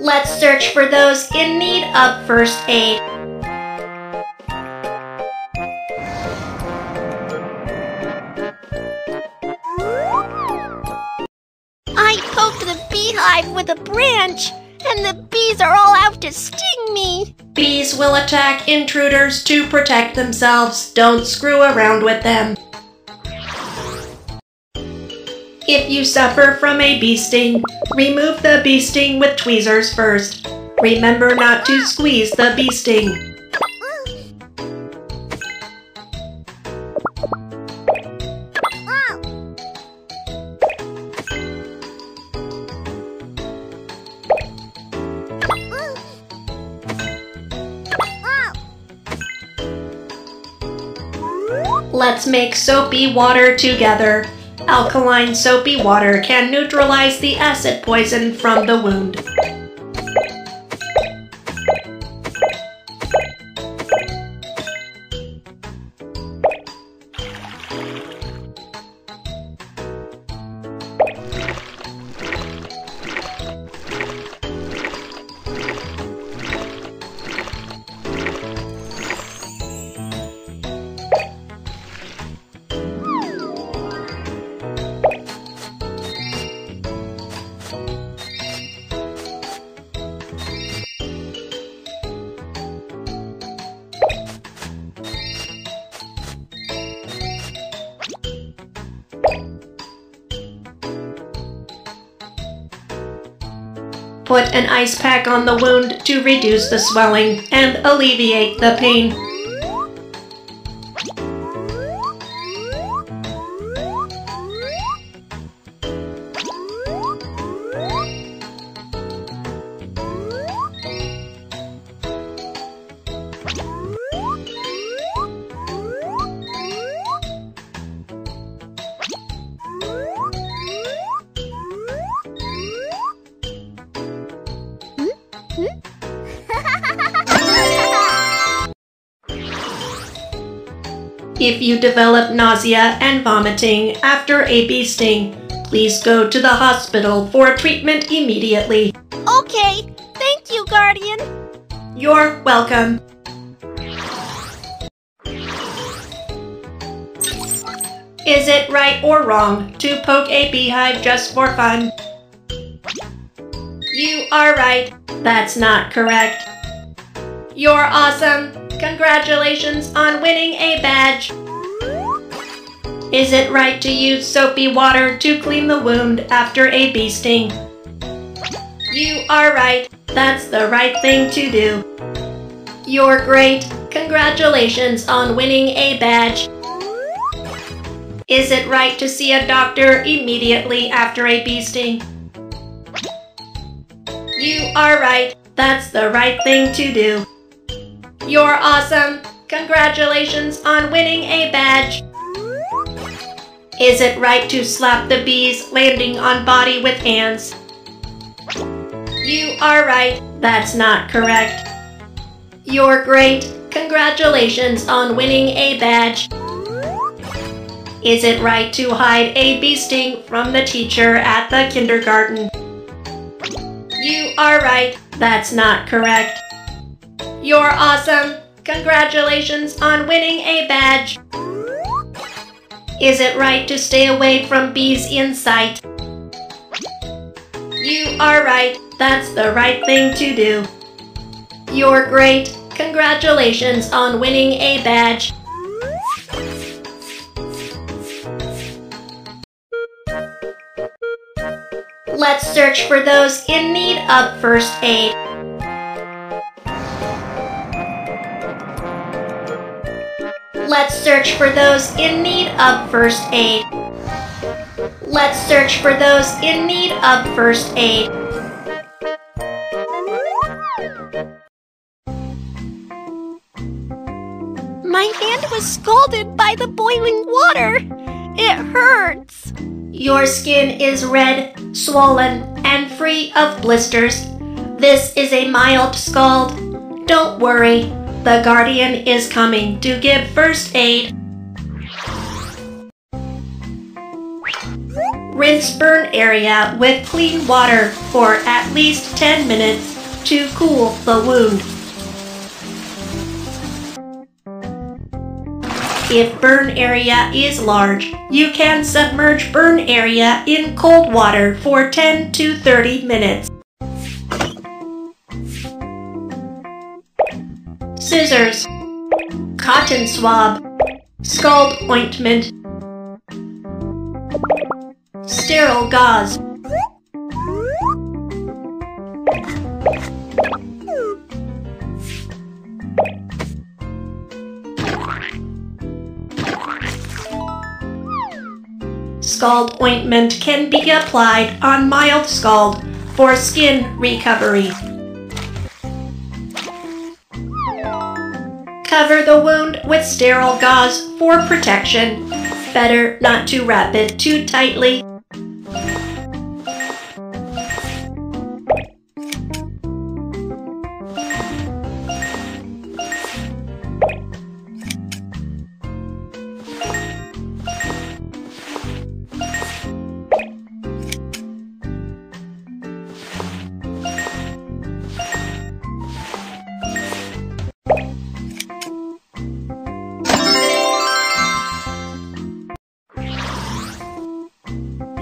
Let's search for those in need of first aid. I poked the beehive with a branch, and the bees are all out to sting me. Bees will attack intruders to protect themselves. Don't screw around with them. If you suffer from a bee sting, remove the bee sting with tweezers first. Remember not to squeeze the bee sting. Let's make soapy water together. Alkaline soapy water can neutralize the acid poison from the wound. Put an ice pack on the wound to reduce the swelling and alleviate the pain. If you develop nausea and vomiting after a bee sting, please go to the hospital for treatment immediately. Okay, thank you, Guardian. You're welcome. Is it right or wrong to poke a beehive just for fun? You are right. That's not correct. You're awesome. Congratulations on winning a badge. Is it right to use soapy water to clean the wound after a bee sting? You are right. That's the right thing to do. You're great. Congratulations on winning a badge. Is it right to see a doctor immediately after a bee sting? You are right. That's the right thing to do. You're awesome. Congratulations on winning a badge. Is it right to slap the bees landing on body with hands? You are right. That's not correct. You're great. Congratulations on winning a badge. Is it right to hide a bee sting from the teacher at the kindergarten? You are right. That's not correct. You're awesome. Congratulations on winning a badge. Is it right to stay away from bees in sight? You are right. That's the right thing to do. You're great. Congratulations on winning a badge. Let's search for those in need of first aid. Let's search for those in need of first aid. Let's search for those in need of first aid. My hand was scalded by the boiling water. It hurts. Your skin is red, swollen, and free of blisters. This is a mild scald. Don't worry, the guardian is coming to give first aid. Rinse burn area with clean water for at least 10 minutes to cool the wound. If burn area is large, you can submerge burn area in cold water for 10 to 30 minutes. Scissors, cotton swab, scald ointment, sterile gauze. Scald ointment can be applied on mild scald for skin recovery. Cover the wound with sterile gauze for protection. Better not to wrap it too tightly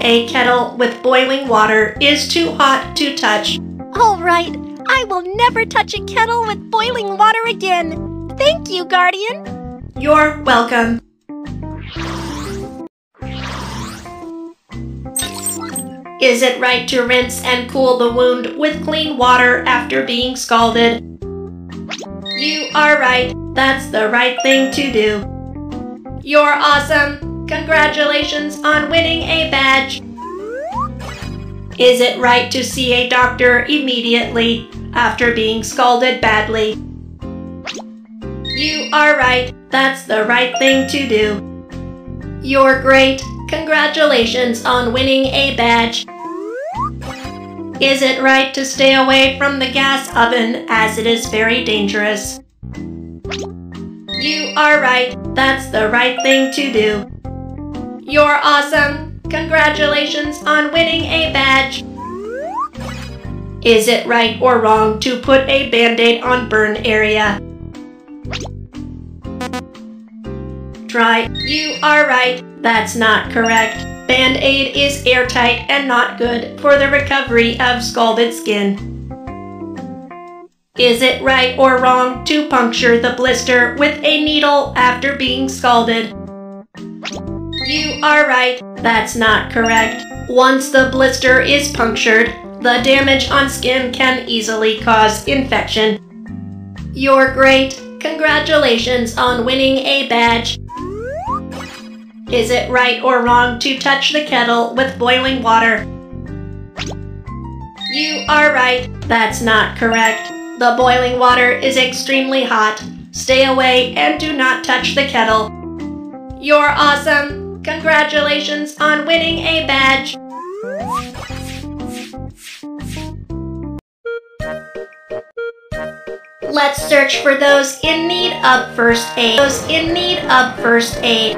A kettle with boiling water is too hot to touch. All right, I will never touch a kettle with boiling water again. Thank you, Guardian. You're welcome. Is it right to rinse and cool the wound with clean water after being scalded? You are right. That's the right thing to do. You're awesome. Congratulations on winning a badge. Is it right to see a doctor immediately after being scalded badly? You are right. That's the right thing to do. You're great. Congratulations on winning a badge. Is it right to stay away from the gas oven as it is very dangerous? You are right. That's the right thing to do. You're awesome! Congratulations on winning a badge! Is it right or wrong to put a band-aid on burn area? Try. You are right. That's not correct. Band-aid is airtight and not good for the recovery of scalded skin. Is it right or wrong to puncture the blister with a needle after being scalded? You are right. That's not correct. Once the blister is punctured, the damage on skin can easily cause infection. You're great. Congratulations on winning a badge. Is it right or wrong to touch the kettle with boiling water? You are right. That's not correct. The boiling water is extremely hot. Stay away and do not touch the kettle. You're awesome. Congratulations on winning a badge! Let's search for those in need of first aid. Those in need of first aid.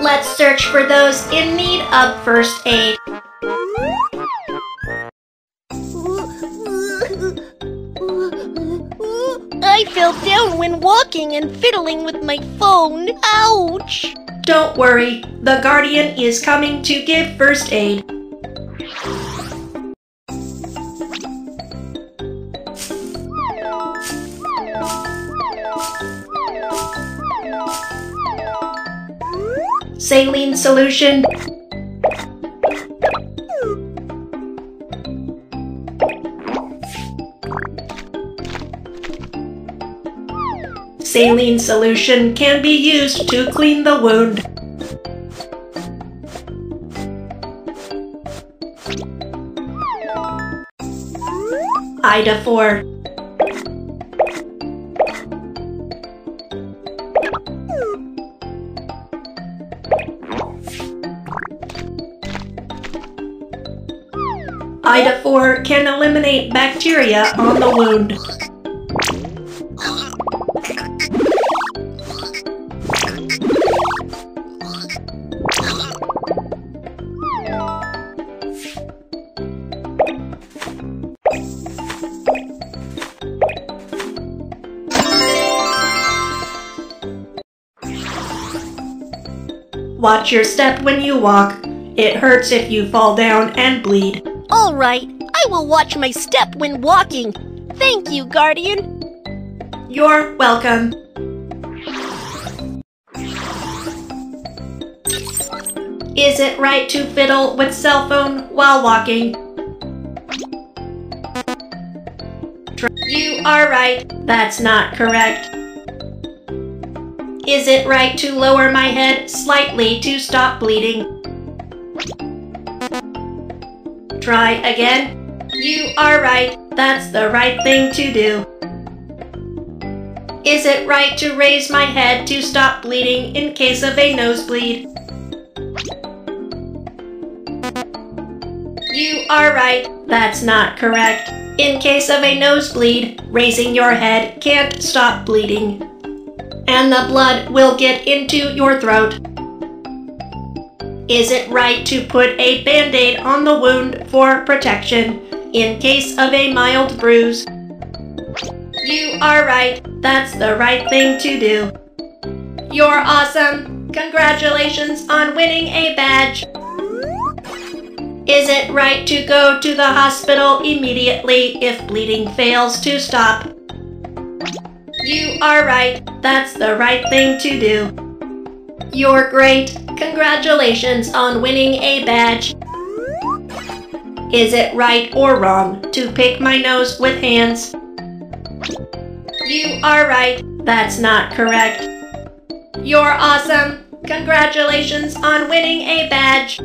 Let's search for those in need of first aid. Down when walking and fiddling with my phone. Ouch! Don't worry, the Guardian is coming to give first aid. Saline solution saline solution can be used to clean the wound. Iodophor Vitafor can eliminate bacteria on the wound. Watch your step when you walk. It hurts if you fall down and bleed. All right, I will watch my step when walking. Thank you, Guardian. You're welcome. Is it right to fiddle with cell phone while walking? You are right. That's not correct. Is it right to lower my head slightly to stop bleeding? Try again. You are right. That's the right thing to do. Is it right to raise my head to stop bleeding in case of a nosebleed? You are right. That's not correct. In case of a nosebleed, raising your head can't stop bleeding and the blood will get into your throat. Is it right to put a band aid on the wound for protection in case of a mild bruise? You are right. That's the right thing to do. You're awesome. Congratulations on winning a badge. Is it right to go to the hospital immediately if bleeding fails to stop? You are right. That's the right thing to do. You're great. Congratulations on winning a badge. Is it right or wrong to pick my nose with hands? You are right. That's not correct. You're awesome. Congratulations on winning a badge.